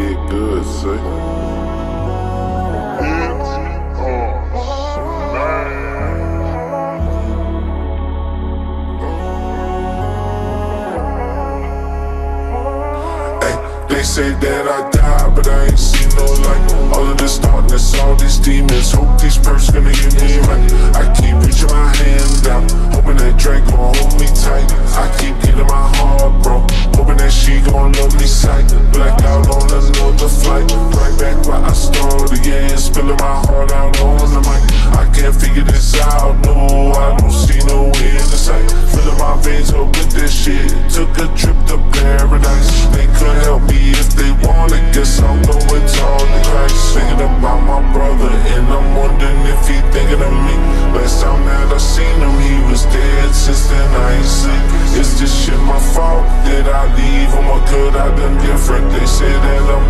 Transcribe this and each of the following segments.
did good. They say that I died, but I ain't seen no light. All of this darkness, all these demons. Hope these perks gonna get me right. I keep reaching my hand out, hoping that Drake gon' hold me tight. I keep getting my heart broke, hoping that she gon' love me sight. Black no, I don't see no end in sight. Filling my veins up with this shit. Took a trip to paradise. They could help me if they wanna. Guess I'll go and talk to Christ. Thinking about my brother, and I'm wondering if he thinking of me. Last time that I seen him, he was dead. Since then, I ain't seen. Is this shit my fault? Did I leave him, or could I done different? They say that I'm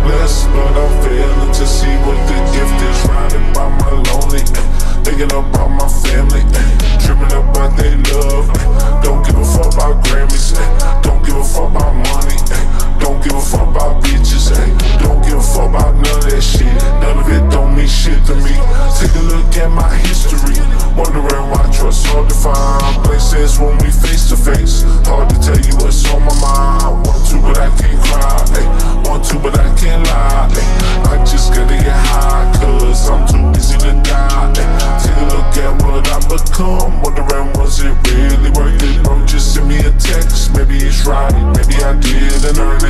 at my history, wondering why trust hard to find places when we face to face. Hard to tell you what's on my mind. Want to, but I can't cry. Ay. Want to, but I can't lie. Ay. I just gotta get high, cause I'm too busy to die. Ay. Take a look at what I've become. Wondering, was it really worth it? Bro, just send me a text. Maybe it's right, maybe I didn't earn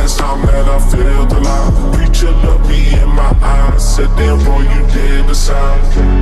last time that I felt alive. Preacher looked me in my eyes, said, damn bro, you dead beside.